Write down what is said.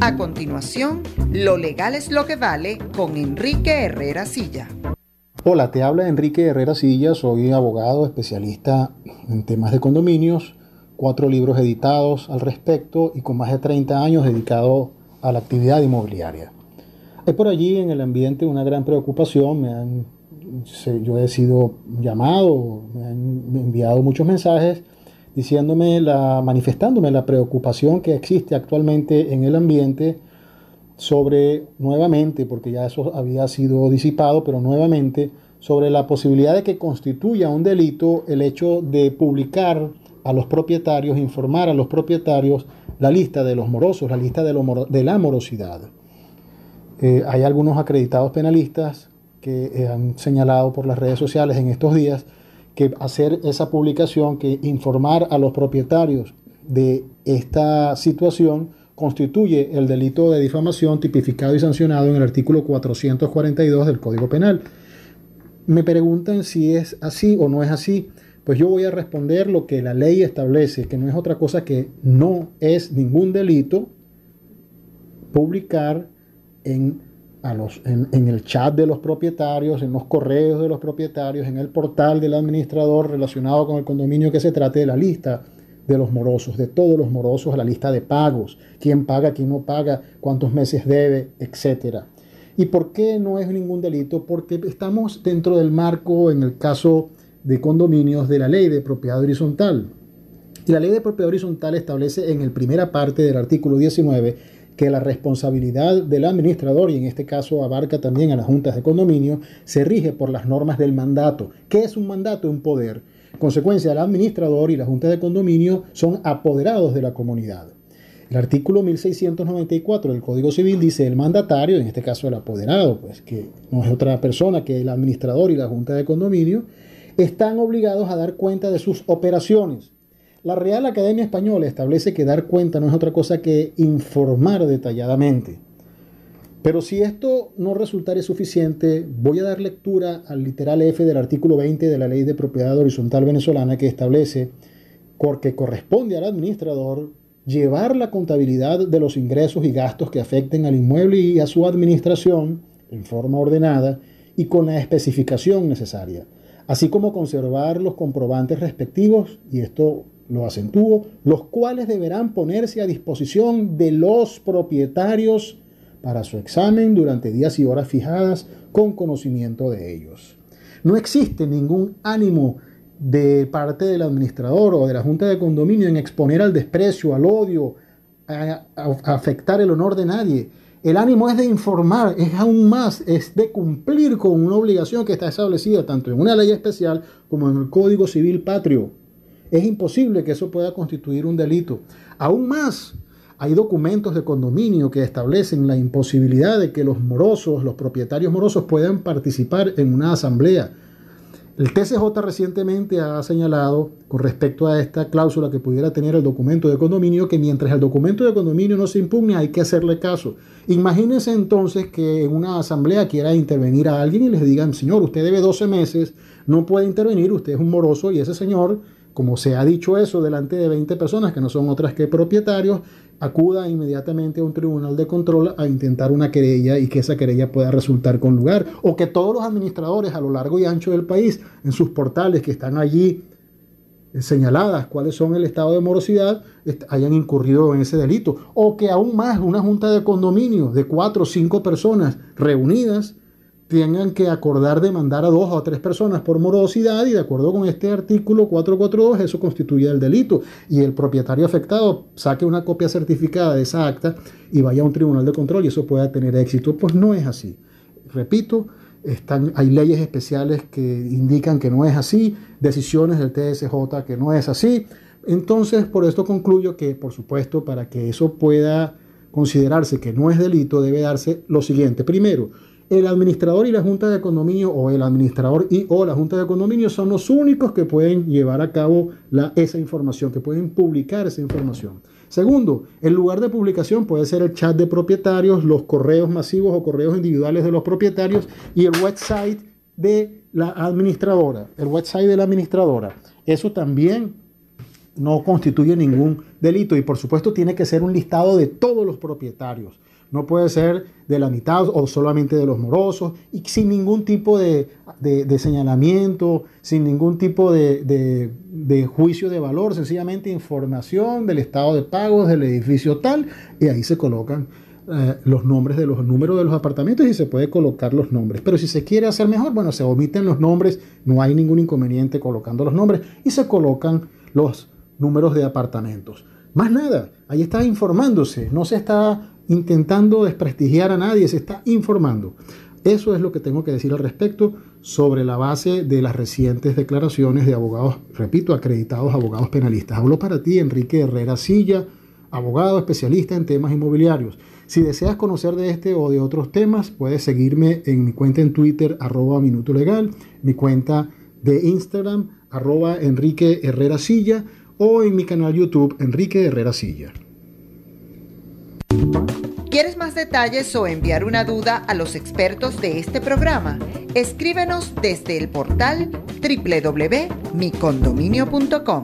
A continuación, Lo legal es lo que vale con Enrique Herrera Silla. Hola, te habla Enrique Herrera Silla, soy abogado especialista en temas de condominios, cuatro libros editados al respecto y con más de 30 años dedicado a la actividad inmobiliaria. Por allí en el ambiente una gran preocupación, me han, yo he sido llamado, me han enviado muchos mensajes diciéndome la, manifestándome la preocupación que existe actualmente en el ambiente sobre nuevamente, porque ya eso había sido disipado, pero nuevamente sobre la posibilidad de que constituya un delito el hecho de publicar a los propietarios, informar a los propietarios la lista de los morosos, la lista de la morosidad. Eh, hay algunos acreditados penalistas que eh, han señalado por las redes sociales en estos días que hacer esa publicación, que informar a los propietarios de esta situación, constituye el delito de difamación tipificado y sancionado en el artículo 442 del Código Penal. Me preguntan si es así o no es así. Pues yo voy a responder lo que la ley establece, que no es otra cosa que no es ningún delito publicar en en, el chat de los propietarios, en los correos de los propietarios, en el portal del administrador relacionado con el condominio que se trate de la lista de los morosos, de todos los morosos, la lista de pagos, quién paga, quién no paga, cuántos meses debe, etc. ¿Y por qué no es ningún delito? Porque estamos dentro del marco, en el caso de condominios, de la ley de propiedad horizontal. Y la ley de propiedad horizontal establece en la primera parte del artículo 19 que la responsabilidad del administrador, y en este caso abarca también a las juntas de condominio, se rige por las normas del mandato. ¿Qué es un mandato? Un poder. consecuencia, el administrador y la junta de condominio son apoderados de la comunidad. El artículo 1694 del Código Civil dice el mandatario, en este caso el apoderado, pues que no es otra persona que el administrador y la junta de condominio, están obligados a dar cuenta de sus operaciones, la Real Academia Española establece que dar cuenta no es otra cosa que informar detalladamente. Pero si esto no resultare suficiente, voy a dar lectura al literal F del artículo 20 de la Ley de Propiedad Horizontal Venezolana que establece que corresponde al administrador llevar la contabilidad de los ingresos y gastos que afecten al inmueble y a su administración en forma ordenada y con la especificación necesaria, así como conservar los comprobantes respectivos, y esto lo acentúo, los cuales deberán ponerse a disposición de los propietarios para su examen durante días y horas fijadas con conocimiento de ellos. No existe ningún ánimo de parte del administrador o de la junta de condominio en exponer al desprecio, al odio, a, afectar el honor de nadie. El ánimo es de informar, es aún más, es de cumplir con una obligación que está establecida tanto en una ley especial como en el Código Civil Patrio. Es imposible que eso pueda constituir un delito. Aún más, hay documentos de condominio que establecen la imposibilidad de que los morosos, los propietarios morosos, puedan participar en una asamblea. El TCJ recientemente ha señalado con respecto a esta cláusula que pudiera tener el documento de condominio que mientras el documento de condominio no se impugne hay que hacerle caso. Imagínense entonces que en una asamblea quiera intervenir a alguien y les digan, señor, usted debe 12 meses, no puede intervenir, usted es un moroso y ese señor como se ha dicho eso delante de 20 personas que no son otras que propietarios, acuda inmediatamente a un tribunal de control a intentar una querella y que esa querella pueda resultar con lugar. O que todos los administradores a lo largo y ancho del país, en sus portales que están allí eh, señaladas cuáles son el estado de morosidad, hayan incurrido en ese delito. O que aún más una junta de condominio de cuatro o cinco personas reunidas tengan que acordar de mandar a dos o tres personas por morosidad y de acuerdo con este artículo 442 eso constituye el delito y el propietario afectado saque una copia certificada de esa acta y vaya a un tribunal de control y eso pueda tener éxito. Pues no es así. Repito, están, hay leyes especiales que indican que no es así, decisiones del TSJ que no es así. Entonces, por esto concluyo que, por supuesto, para que eso pueda considerarse que no es delito, debe darse lo siguiente. Primero, el administrador y la junta de condominio o el administrador y o la junta de condominio son los únicos que pueden llevar a cabo esa información, que pueden publicar esa información. Segundo, el lugar de publicación puede ser el chat de propietarios, los correos masivos o correos individuales de los propietarios y el website de la administradora, el website de la administradora. Eso también no constituye ningún delito. Y por supuesto tiene que ser un listado de todos los propietarios. No puede ser de la mitad o solamente de los morosos. Y sin ningún tipo de, señalamiento, sin ningún tipo de, juicio de valor, sencillamente información del estado de pagos del edificio tal. Y ahí se colocan eh, los nombres de los números de los apartamentos y se puede colocar los nombres. Pero si se quiere hacer mejor, bueno, se omiten los nombres, no hay ningún inconveniente colocando los nombres. Y se colocan los números de apartamentos. Más nada, ahí está informándose, no se está intentando desprestigiar a nadie, se está informando. Eso es lo que tengo que decir al respecto sobre la base de las recientes declaraciones de abogados, repito, acreditados abogados penalistas. Hablo para ti, Enrique Herrera Silla, abogado especialista en temas inmobiliarios. Si deseas conocer de este o de otros temas, puedes seguirme en mi cuenta en Twitter, arroba Minuto Legal, mi cuenta de Instagram, arroba Enrique Herrera Silla, o en mi canal YouTube, Enrique Herrera Silla. ¿Quieres más detalles o enviar una duda a los expertos de este programa? Escríbenos desde el portal www.micondominio.com.